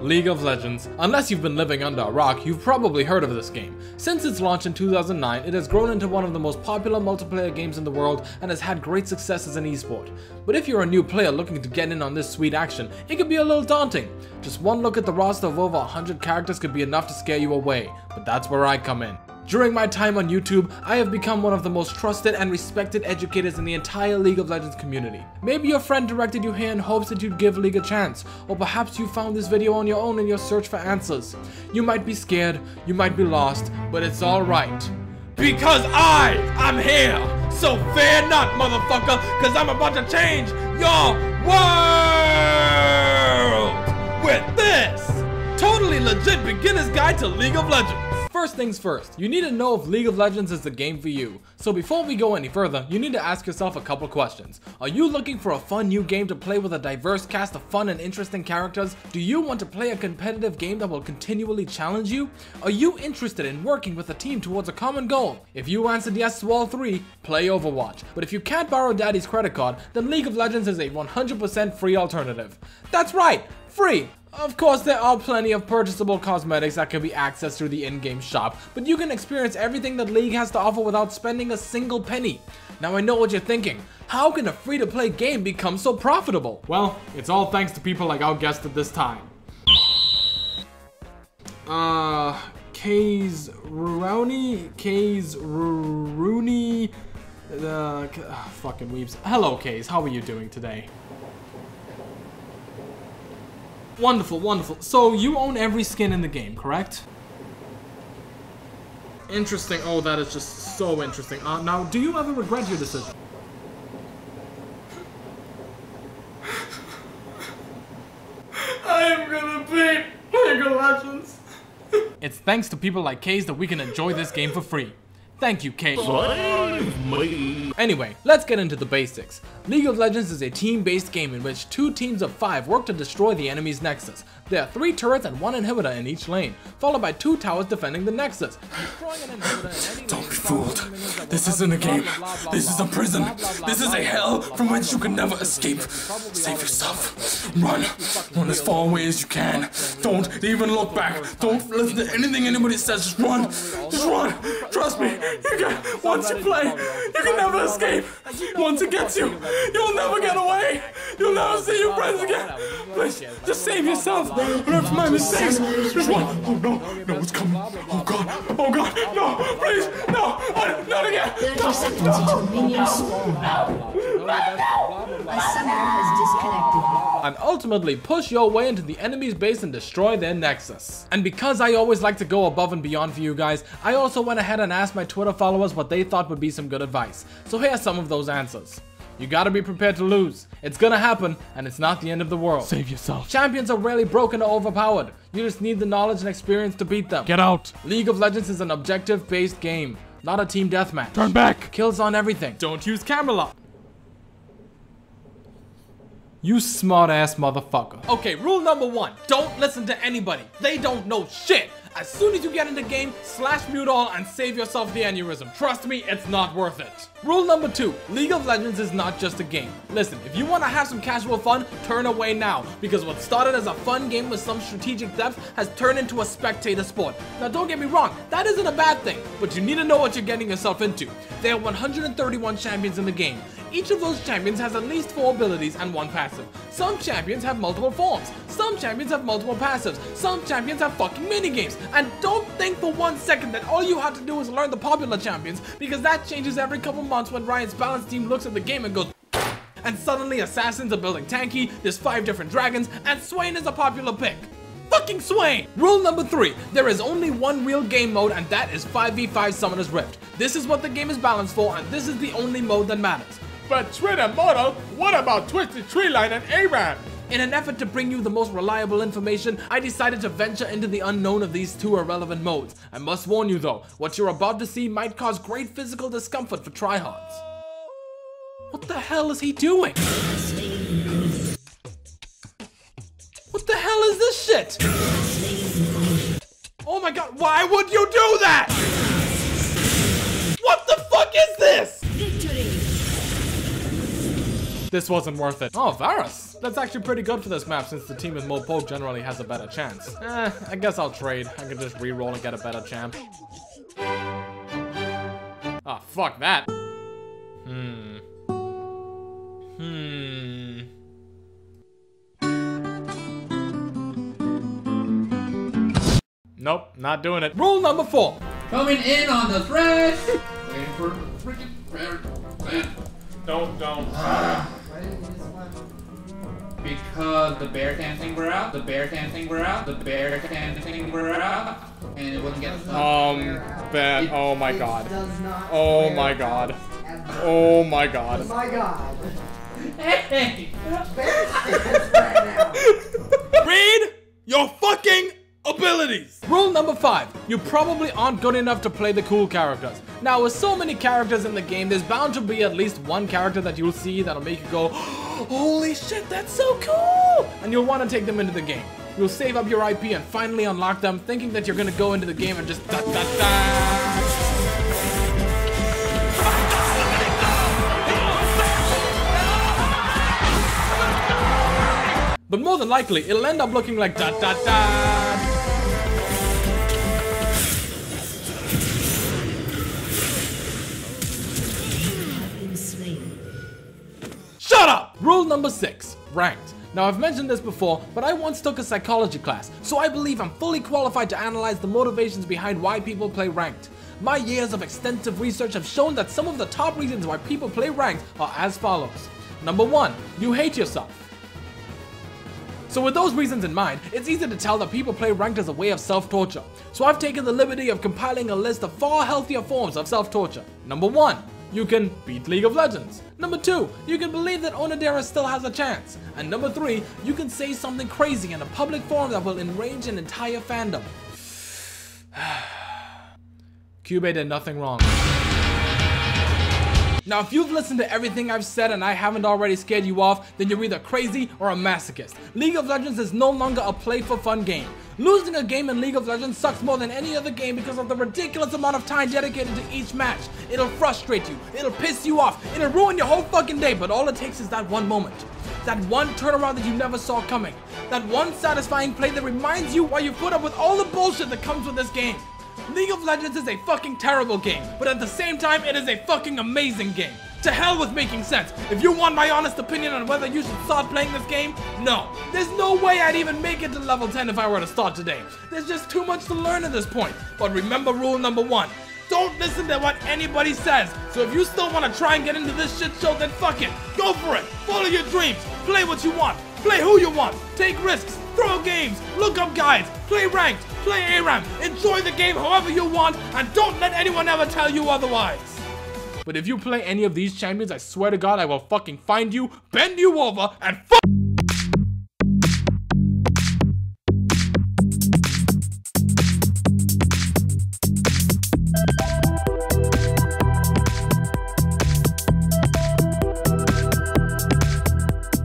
League of Legends. Unless you've been living under a rock, you've probably heard of this game. Since its launch in 2009, it has grown into one of the most popular multiplayer games in the world and has had great success as an esport. But if you're a new player looking to get in on this sweet action, it can be a little daunting. Just one look at the roster of over 100 characters could be enough to scare you away, but that's where I come in. During my time on YouTube, I have become one of the most trusted and respected educators in the entire League of Legends community. Maybe your friend directed you here in hopes that you'd give League a chance, or perhaps you found this video on your own in your search for answers. You might be scared, you might be lost, but it's alright. Because I am here! So fear not, motherfucker, cause I'm about to change your world! With this! Totally legit beginner's guide to League of Legends. First things first, you need to know if League of Legends is the game for you. So before we go any further, you need to ask yourself a couple questions. Are you looking for a fun new game to play with a diverse cast of fun and interesting characters? Do you want to play a competitive game that will continually challenge you? Are you interested in working with a team towards a common goal? If you answered yes to all three, play Overwatch. But if you can't borrow daddy's credit card, then League of Legends is a 100% free alternative. That's right, free! Of course, there are plenty of purchasable cosmetics that can be accessed through the in-game shop, but you can experience everything that League has to offer without spending a single penny. Now I know what you're thinking, how can a free-to-play game become so profitable? Well, it's all thanks to people like our guest at this time. Uh, Kays Rooney, Kays Rooney, uh, fucking weeps. Hello, Kays, how are you doing today? Wonderful, wonderful. So you own every skin in the game, correct? Interesting. Oh, that is just so interesting. Uh, now, do you ever regret your decision? I am gonna beat League of Legends. it's thanks to people like Kays that we can enjoy this game for free. Thank you, Kate. Anyway, let's get into the basics. League of Legends is a team-based game in which two teams of five work to destroy the enemy's nexus. There are three turrets and one inhibitor in each lane, followed by two towers defending the nexus. Don't be fooled. This isn't a game. This is a prison. This is a hell from which you can never escape. Save yourself. Run. Run as far away as you can. Don't even look back. Don't listen to anything anybody says. Just run. Just run. Trust me. You can, once you play, you can never escape. Once it gets you, you'll never get away. You'll never see your friends again. Please, just save yourself. Learn from my mistakes. Just one. Oh no, no, it's coming. Oh god. Oh god. No, please, no, oh, not again. 30 seconds until minions spawn. A summoner has disconnected. And ultimately push your way into the enemy's base and destroy their nexus. And because I always like to go above and beyond for you guys, I also went ahead and asked my Twitter followers what they thought would be some good advice. So here are some of those answers. You gotta be prepared to lose. It's gonna happen, and it's not the end of the world. Save yourself. Champions are rarely broken or overpowered. You just need the knowledge and experience to beat them. Get out. League of Legends is an objective-based game, not a team deathmatch. Turn back. Kills on everything. Don't use Camelot. You smart ass motherfucker. Okay, rule number one, don't listen to anybody. They don't know shit. As soon as you get in the game, slash mute all and save yourself the aneurysm. Trust me, it's not worth it. Rule number two, League of Legends is not just a game. Listen, if you want to have some casual fun, turn away now, because what started as a fun game with some strategic depth has turned into a spectator sport. Now don't get me wrong, that isn't a bad thing, but you need to know what you're getting yourself into. There are 131 champions in the game. Each of those champions has at least 4 abilities and 1 passive. Some champions have multiple forms. Some champions have multiple passives. Some champions have fucking minigames. And don't think for one second that all you have to do is learn the popular champions, because that changes every couple months when Riot's balance team looks at the game and goes, and suddenly assassins are building tanky, there's 5 different dragons, and Swain is a popular pick fucking Swain! Rule number three, there is only one real game mode and that is 5v5 Summoner's Rift. This is what the game is balanced for and this is the only mode that matters. But Twitter model, what about Twisted Treeline and ARAM? In an effort to bring you the most reliable information, I decided to venture into the unknown of these two irrelevant modes. I must warn you though, what you're about to see might cause great physical discomfort for tryhards. What the hell is he doing? What the hell is this shit? Oh my god, why would you do that? This? Wasn't worth it. Oh, Varus. That's actually pretty good for this map since the team with more poke generally has a better chance. Eh, I guess I'll trade. I can just re-roll and get a better champ. Ah, fuck that. Hmm. Hmm. Nope, not doing it. Rule number four. Coming in on the thread. Waiting for freaking prayer. Don't, don't. Because the bear can thing were out, the bear can thing were out, the bear can thing were out, and it wouldn't get stuck. Um, bad. Oh my god. Does not Oh wear my god. at- Oh my god. my god. Hey! Bear stands right now. Read your fucking abilities. Rule number five. You probably aren't good enough to play the cool characters. Now, with so many characters in the game, there's bound to be at least one character that you'll see that'll make you go, holy shit, that's so cool! And you'll want to take them into the game. You'll save up your IP and finally unlock them, thinking that you're gonna go into the game and just da da da. But more than likely, it'll end up looking like da da da. Shut up! Rule number six, ranked. Now I've mentioned this before, but I once took a psychology class, so I believe I'm fully qualified to analyze the motivations behind why people play ranked. My years of extensive research have shown that some of the top reasons why people play ranked are as follows. Number one, you hate yourself. So with those reasons in mind, it's easy to tell that people play ranked as a way of self-torture. So I've taken the liberty of compiling a list of far healthier forms of self-torture. Number 1. You can beat League of Legends. Number 2. You can believe that Onodera still has a chance. And number 3. You can say something crazy in a public forum that will enrage an entire fandom. Kyubey did nothing wrong. Now, if you've listened to everything I've said and I haven't already scared you off, then you're either crazy or a masochist. League of Legends is no longer a play for fun game. Losing a game in League of Legends sucks more than any other game because of the ridiculous amount of time dedicated to each match. It'll frustrate you, it'll piss you off, it'll ruin your whole fucking day, but all it takes is that one moment. That one turnaround that you never saw coming. That one satisfying play that reminds you why you put up with all the bullshit that comes with this game. League of Legends is a fucking terrible game, but at the same time, it is a fucking amazing game. To hell with making sense. If you want my honest opinion on whether you should start playing this game, no. There's no way I'd even make it to level 10 if I were to start today. There's just too much to learn at this point. But remember rule number one. Don't listen to what anybody says. So if you still want to try and get into this shit show, then fuck it. Go for it. Follow your dreams. Play what you want. Play who you want. Take risks. Throw games. Look up guides. Play ranked. Play ARAM. Enjoy the game however you want. And don't let anyone ever tell you otherwise. But if you play any of these champions, I swear to God, I will fucking find you, bend you over, and fuck.